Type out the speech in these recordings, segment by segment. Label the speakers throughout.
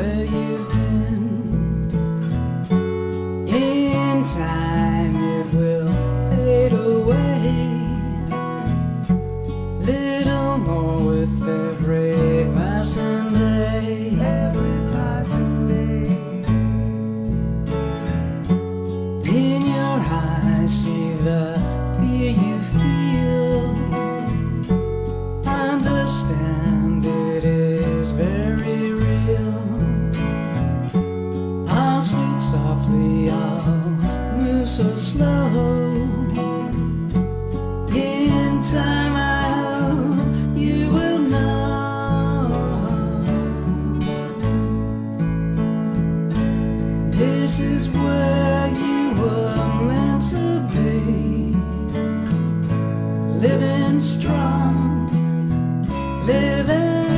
Speaker 1: where you've been. In time, it will fade away. Little more with every passing day. Every
Speaker 2: passing day.
Speaker 1: In your eyes, see the Softly, I'll move so slow. In time, I hope you will know. This is where you were meant to be. Living strong, living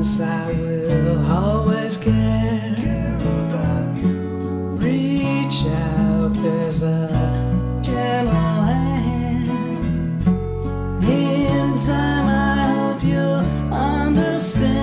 Speaker 1: promise I will always care. Reach out, there's a gentle hand. In time, I hope you'll understand.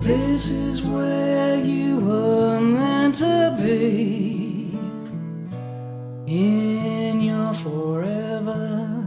Speaker 1: This is where you were meant to be in your forever.